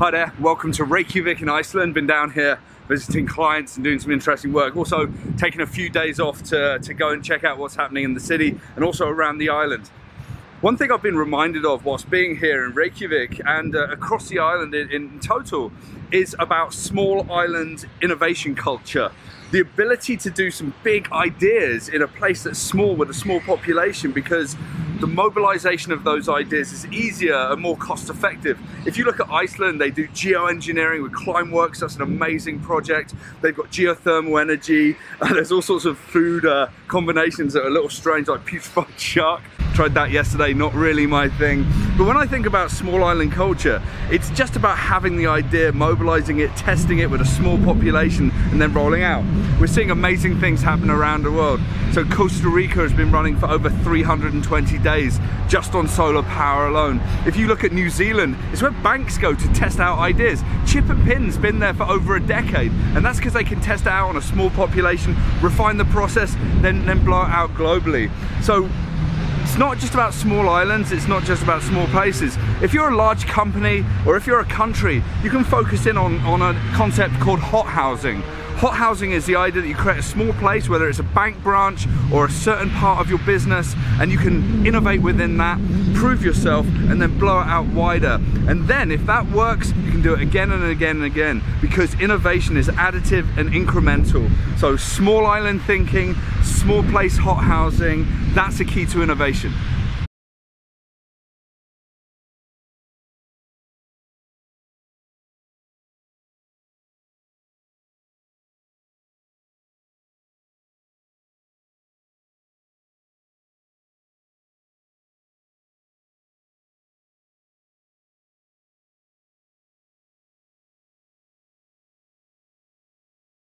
Hi there, welcome to Reykjavik in Iceland. Been down here visiting clients and doing some interesting work. Also taking a few days off to, to go and check out what's happening in the city and also around the island. One thing I've been reminded of whilst being here in Reykjavik and uh, across the island in, in total is about small island innovation culture the ability to do some big ideas in a place that's small with a small population because the mobilization of those ideas is easier and more cost effective. If you look at Iceland, they do geoengineering with Climeworks, that's an amazing project. They've got geothermal energy, and there's all sorts of food uh, combinations that are a little strange, like putrefied shark. Tried that yesterday, not really my thing. But when I think about small island culture, it's just about having the idea, mobilizing it, testing it with a small population, and then rolling out. We're seeing amazing things happen around the world. So Costa Rica has been running for over 320 days just on solar power alone. If you look at New Zealand, it's where banks go to test out ideas. Chip and pin's been there for over a decade, and that's because they can test out on a small population, refine the process, then, then blow it out globally. So it's not just about small islands, it's not just about small places. If you're a large company or if you're a country, you can focus in on, on a concept called hot housing. Hot housing is the idea that you create a small place, whether it's a bank branch or a certain part of your business, and you can innovate within that, prove yourself, and then blow it out wider. And then if that works, you can do it again and again and again because innovation is additive and incremental. So small island thinking, small place hot housing, that's the key to innovation.